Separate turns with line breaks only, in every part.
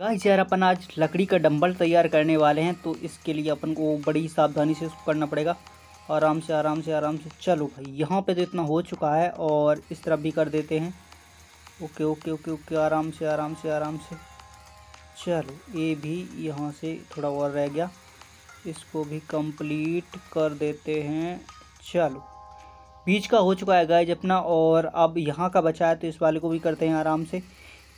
Guys यार, अपन आज लकड़ी का डंबल तैयार करने वाले हैं तो इसके लिए अपन को बड़ी सावधानी से उसको करना पड़ेगा। आराम से आराम से आराम से। चलो भाई, यहाँ पे तो इतना हो चुका है और इस तरफ़ भी कर देते हैं। ओके ओके ओके ओके, आराम से आराम से आराम से। चलो, ये भी यहाँ से थोड़ा और रह गया। इसको भी कंप्लीट कर देते हैं। चलो, बीच का हो चुका है गाइज़ अपना और अब यहाँ का बचा है तो इस वाले को भी करते हैं आराम से।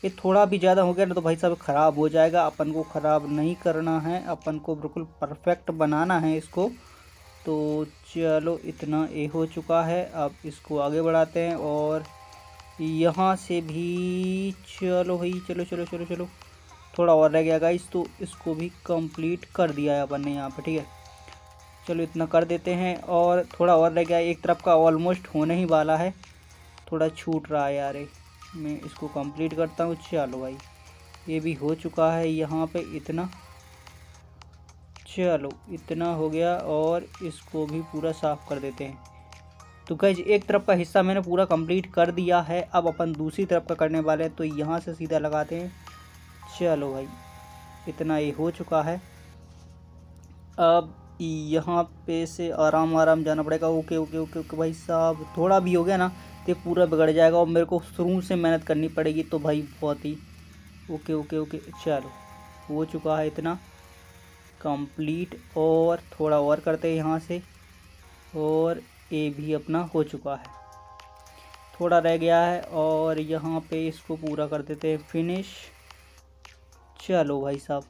ये थोड़ा भी ज़्यादा हो गया ना तो भाई साहब ख़राब हो जाएगा। अपन को ख़राब नहीं करना है। अपन को बिल्कुल परफेक्ट बनाना है इसको। तो चलो इतना ये हो चुका है। अब इसको आगे बढ़ाते हैं और यहाँ से भी चलो भाई, चलो चलो चलो चलो। थोड़ा और रह गया गाइस तो इसको भी कंप्लीट कर दिया है अपन ने यहाँ पर ठीक है? चलो इतना कर देते हैं और थोड़ा और रह गया। एक तरफ़ का ऑलमोस्ट होने ही वाला है। थोड़ा छूट रहा है यार मैं इसको कंप्लीट करता हूँ। चलो भाई, ये भी हो चुका है यहाँ पे इतना। चलो, इतना हो गया और इसको भी पूरा साफ़ कर देते हैं। तो गैज एक तरफ़ का हिस्सा मैंने पूरा कंप्लीट कर दिया है। अब अपन दूसरी तरफ़ का करने वाले हैं तो यहाँ से सीधा लगाते हैं। चलो भाई, इतना ये हो चुका है। अब यहाँ पे से आराम आराम जाना पड़ेगा। ओके ओके ओके ओके, भाई साहब, थोड़ा भी हो गया ना। तो पूरा बिगड़ जाएगा और मेरे को शुरू से मेहनत करनी पड़ेगी तो भाई बहुत ही। ओके ओके ओके, चलो। हो चुका है इतना। कंप्लीट और थोड़ा और करते हैं यहाँ से। और ये भी अपना हो चुका है। थोड़ा रह गया है और यहाँ पे इसको पूरा कर देते हैं फिनिश चलो भाई साहब।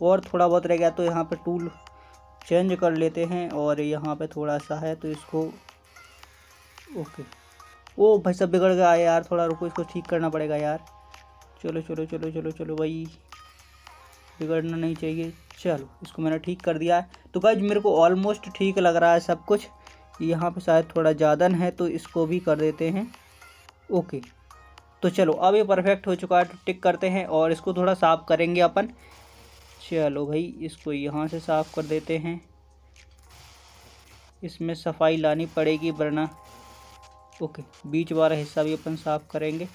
और थोड़ा बहुत रह गया तो यहाँ पे टूल चेंज कर लेते हैं और यहाँ पे थोड़ा सा है तो इसको ओके। ओ भाई सब बिगड़ गया यार, थोड़ा रुको, इसको ठीक करना पड़ेगा यार। चलो चलो चलो चलो चलो भाई, बिगड़ना नहीं चाहिए। चलो, इसको मैंने ठीक कर दिया है। तो गाइज़ मेरे को ऑलमोस्ट ठीक लग रहा है सब कुछ। यहाँ पे शायद थोड़ा ज़्यादा है तो इसको भी कर देते हैं। ओके तो चलो, अब ये परफेक्ट हो चुका है तो टिक करते हैं और इसको थोड़ा साफ़ करेंगे अपन। चलो भाई, इसको यहाँ से साफ़ कर देते हैं। इसमें सफ़ाई लानी पड़ेगी, वरना ओके, बीच वाला हिस्सा भी अपन साफ़ करेंगे।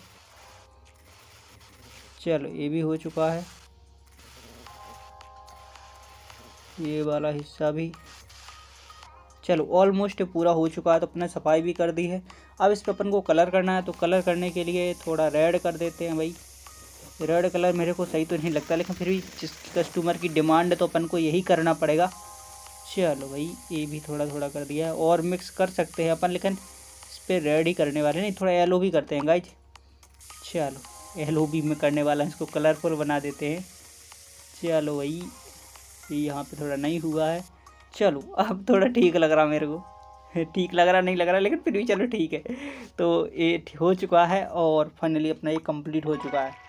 चलो, ये भी हो चुका है। ये वाला हिस्सा भी। चलो ऑलमोस्ट पूरा हो चुका है तो अपने सफ़ाई भी कर दी है। अब इस पर अपन को कलर करना है तो कलर करने के लिए थोड़ा रेड कर देते हैं भाई। रेड कलर मेरे को सही तो नहीं लगता, लेकिन फिर भी जिस कस्टमर की डिमांड है तो अपन को यही करना पड़ेगा। चलो भाई, ये भी थोड़ा थोड़ा कर दिया है, और मिक्स कर सकते हैं अपन, लेकिन इस रेडी ही करने वाले नहीं, थोड़ा येलो भी करते हैं गाइज़ चलो येलो भी में करने वाला हूँ। इसको कलरफुल बना देते हैं। चलो भाई, ये यहाँ पे थोड़ा नहीं हुआ है। चलो, अब थोड़ा ठीक लग रहा मेरे को। ठीक लग रहा, नहीं लग रहा, लेकिन फिर भी चलो ठीक है। तो ये हो चुका है और फाइनली अपना ये कंप्लीट हो चुका है।